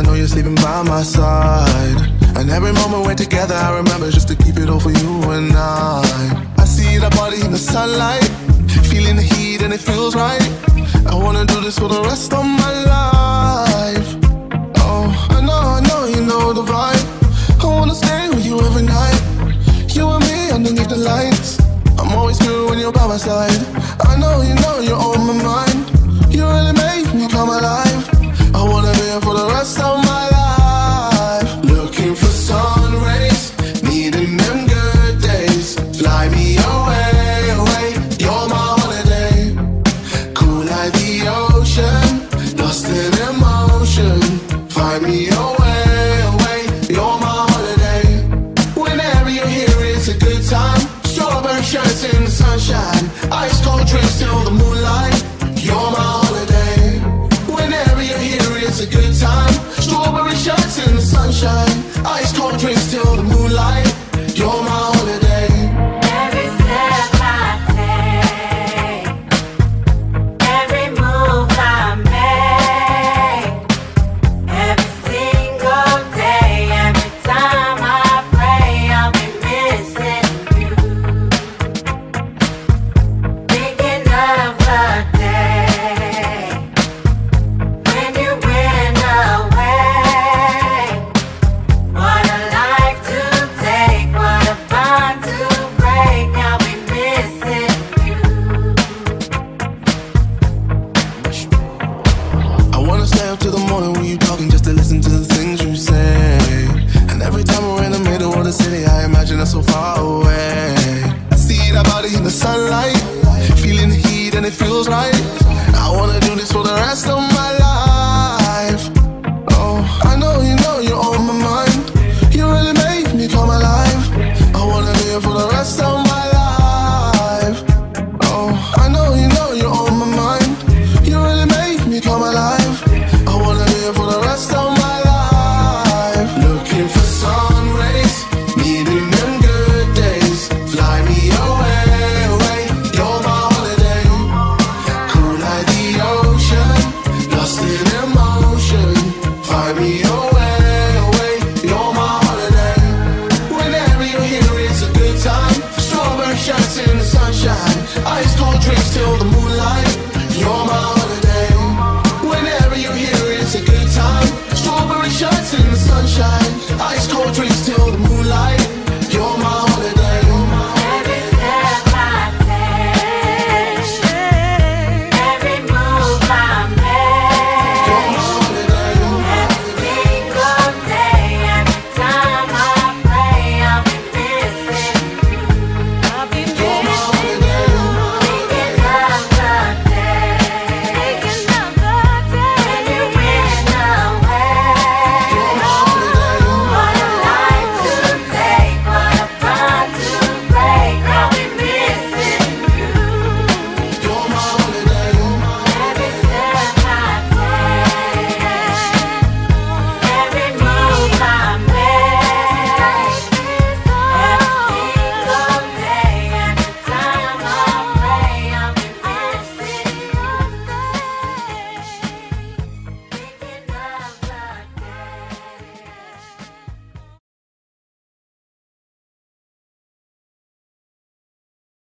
I know you're sleeping by my side. And every moment we're together, I remember just to keep it all for you and I. I see that body in the sunlight, feeling the heat and it feels right. I wanna do this for the rest of my life. Oh, I know, I know you know the vibe. I wanna stay with you every night. You and me underneath the lights. I'm always good when you're by my side. I know you know you're on my mind. Fly me away, away. You're my holiday. Cool like the ocean, lost in emotion. Me away, away. You're my holiday. Whenever you're here, it's a good time. Strawberry shirts in the sunshine, ice cold drinks till the moonlight. You're my holiday. Whenever you're here, it's a good time. Strawberry shirts in the sunshine, ice cold drinks till the moonlight. You're my it feels like